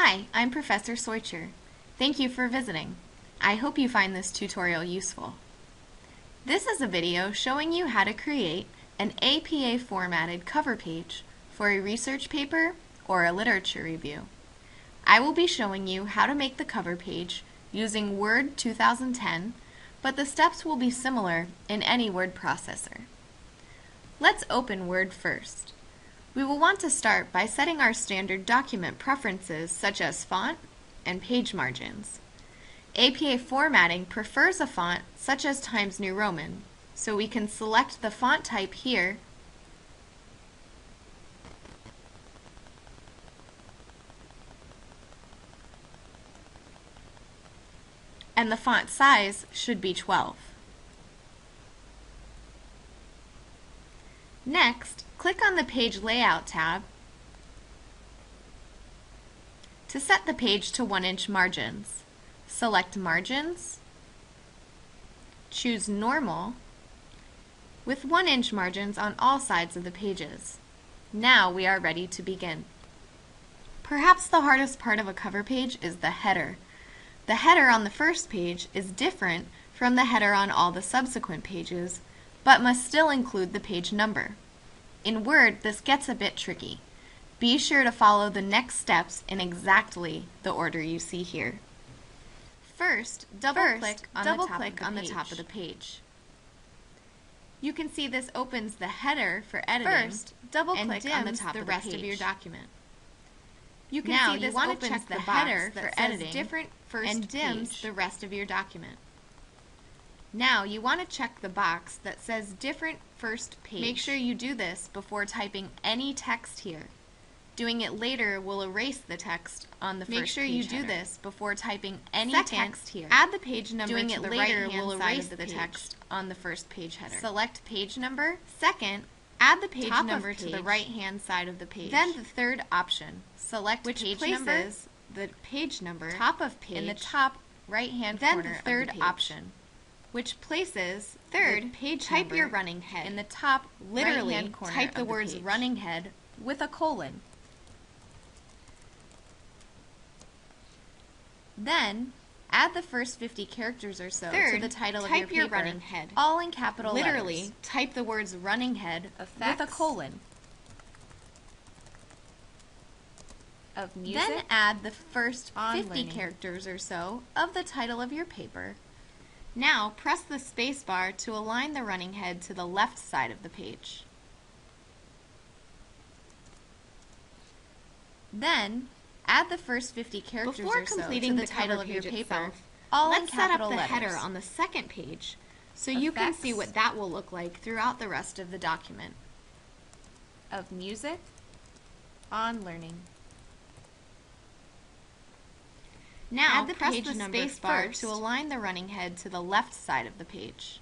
Hi, I'm Professor Soicher. Thank you for visiting. I hope you find this tutorial useful. This is a video showing you how to create an APA formatted cover page for a research paper or a literature review. I will be showing you how to make the cover page using Word 2010, but the steps will be similar in any word processor. Let's open Word first. We will want to start by setting our standard document preferences such as font and page margins. APA formatting prefers a font such as Times New Roman, so we can select the font type here and the font size should be 12. Next, click on the Page Layout tab to set the page to 1-inch margins. Select Margins, choose Normal, with 1-inch margins on all sides of the pages. Now we are ready to begin. Perhaps the hardest part of a cover page is the header. The header on the first page is different from the header on all the subsequent pages but must still include the page number. In Word, this gets a bit tricky. Be sure to follow the next steps in exactly the order you see here. First, double-click on, double -click on the top of the page. You can see this opens the header for editing First, double-click on the top the of the rest page. of your document. You can now, see this you want to check the, the header for editing different first and dims page. the rest of your document. Now you want to check the box that says different first page. Make sure you do this before typing any text here. Doing it later will erase the text on the Make first sure you header. do this before typing any Second, text here. Add the page number Doing it later will erase the, the text on the first page header. Select page number. Second, add the page Top number page. to the right hand side of the page. Then the third option. Select Which page places number, the page number top of page in the top right hand corner Then the third the option which places third page type your running head in the top literally right corner type the words the running head with a colon. Then add the first 50 characters or so Third, to the title of your paper, your running head. all in capital Literally, letters. type the words running head with a colon. Then add the first 50 learning. characters or so of the title of your paper now press the spacebar to align the running head to the left side of the page. Then, add the first 50 characters Before completing so the, the title of your paper, itself, all let's set up the letters. header on the second page so Effects you can see what that will look like throughout the rest of the document. Of music on learning. Now, Add the press page the space bar to align the running head to the left side of the page.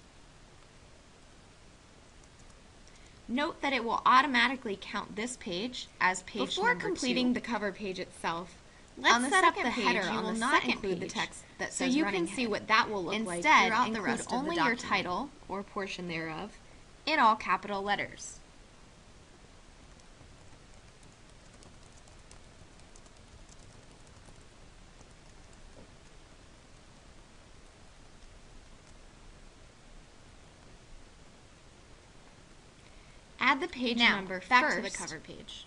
Note that it will automatically count this page as page Before number completing two. the cover page itself, let's set up the page, header you will not include the text that says so you can see what that will look Instead, like throughout the rest of the document. only your title or portion thereof in all capital letters. Add the page now, number back first. to the cover page.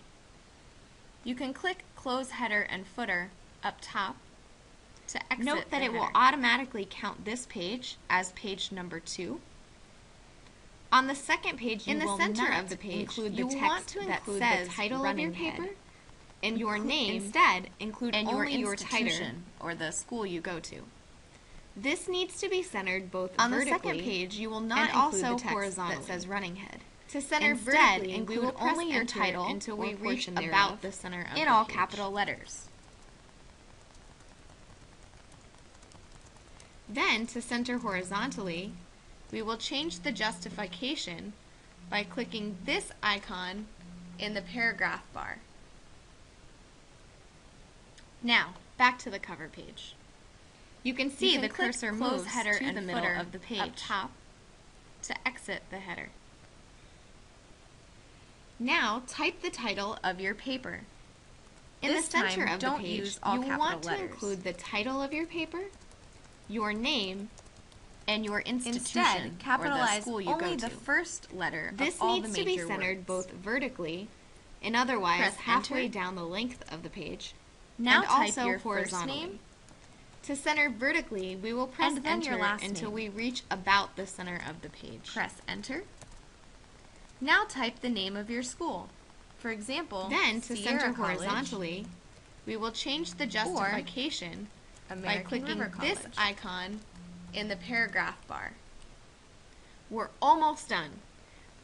You can click Close Header and Footer up top to exit Note that it header. will automatically count this page as page number 2. On the second page, in the center of the page, include the text that says the title of your paper head. and your name. Instead, include and only your, your title or the school you go to. This needs to be centered both on vertically the second page. You will not and also the text that says running head. To center Instead, vertically, we will only your title until we reach about the center of in all page. capital letters. Then, to center horizontally, we will change the justification by clicking this icon in the paragraph bar. Now, back to the cover page. You can see you can the cursor moves header to and the middle of the page up top to exit the header. Now type the title of your paper. In This the center time, of don't the page, use all you want to letters. include the title of your paper, your name, and your institution Instead, or the school you only the first letter This of all needs to be centered words. both vertically and otherwise Press halfway enter. down the length of the page. Now and type also your first horizontally. name To center vertically, we will press enter last until name. we reach about the center of the page. Press enter. Now type the name of your school. For example, Then, to Sierra center College, horizontally, we will change the justification by clicking this icon in the paragraph bar. We're almost done.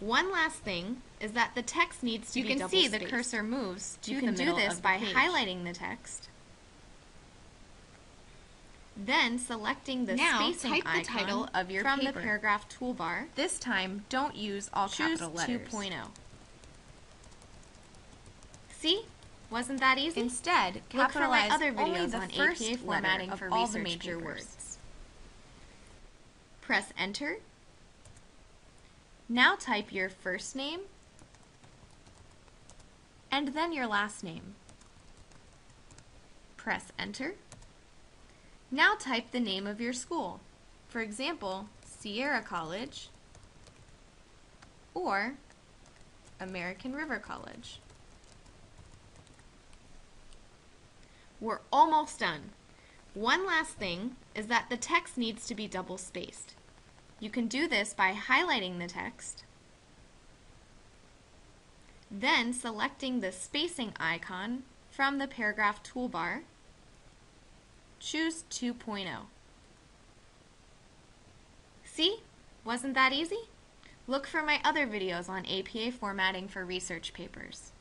One last thing is that the text needs to you be You can see the cursor moves to You the can do this by page. highlighting the text, then selecting the Now, spacing type the icon title of your from paper. the paragraph toolbar. This time, don't use all Choose capital letters. 2.0. See? Wasn't that easy? Instead, Look for my capitalize other only videos the on first APA letter formatting of for all the major papers. words. Press enter. Now type your first name and then your last name. Press enter. Now type the name of your school. For example, Sierra College or American River College. We're almost done. One last thing is that the text needs to be double spaced. You can do this by highlighting the text, then selecting the spacing icon from the paragraph toolbar. Choose 2.0. See? Wasn't that easy? Look for my other videos on APA formatting for research papers.